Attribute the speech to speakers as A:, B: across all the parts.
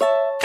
A: you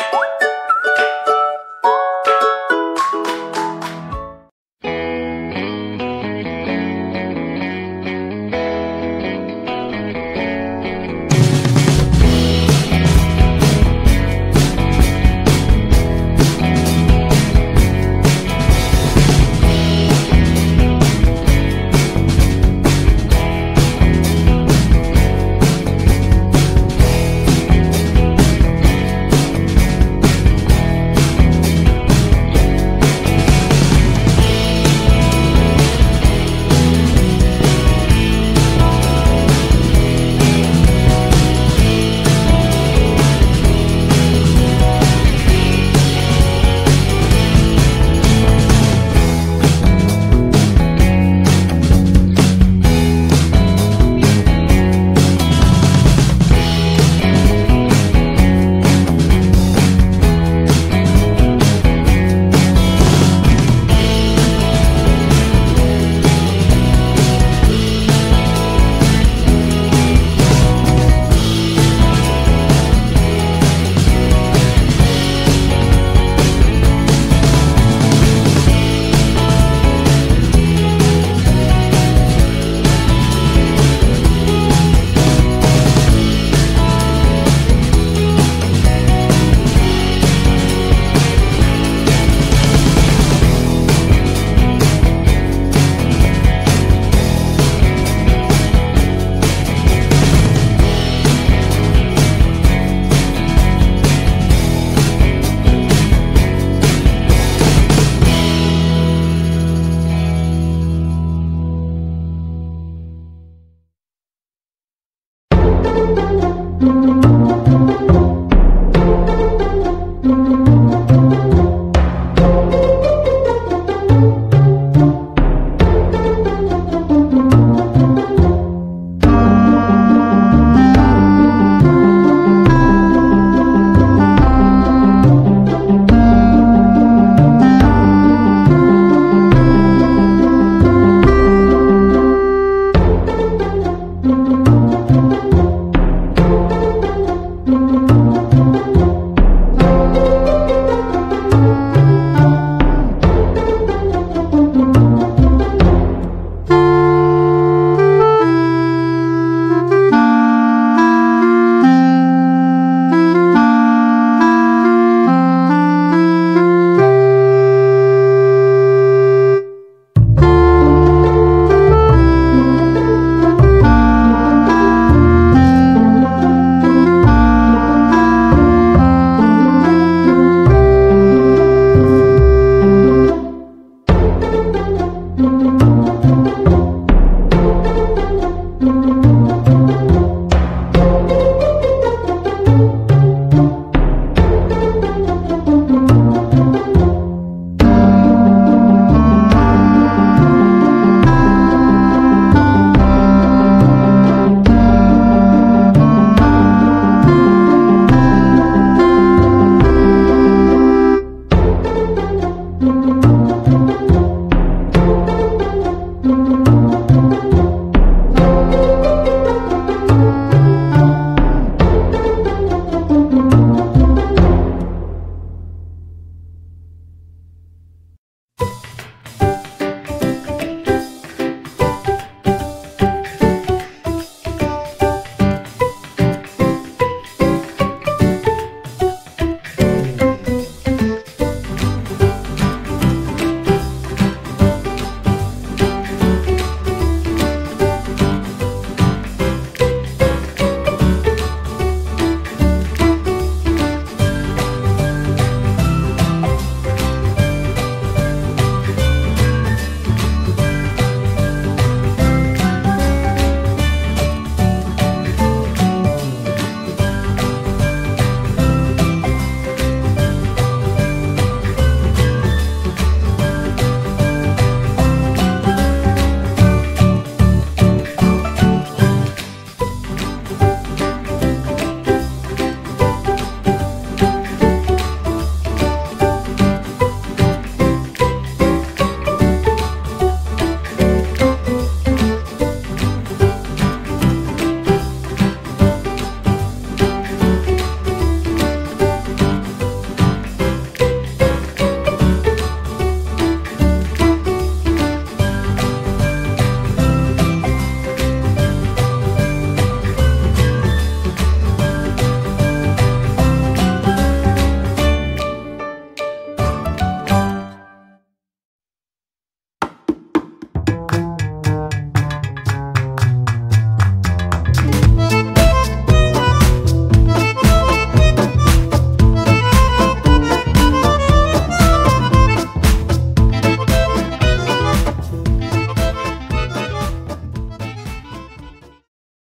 A: thank you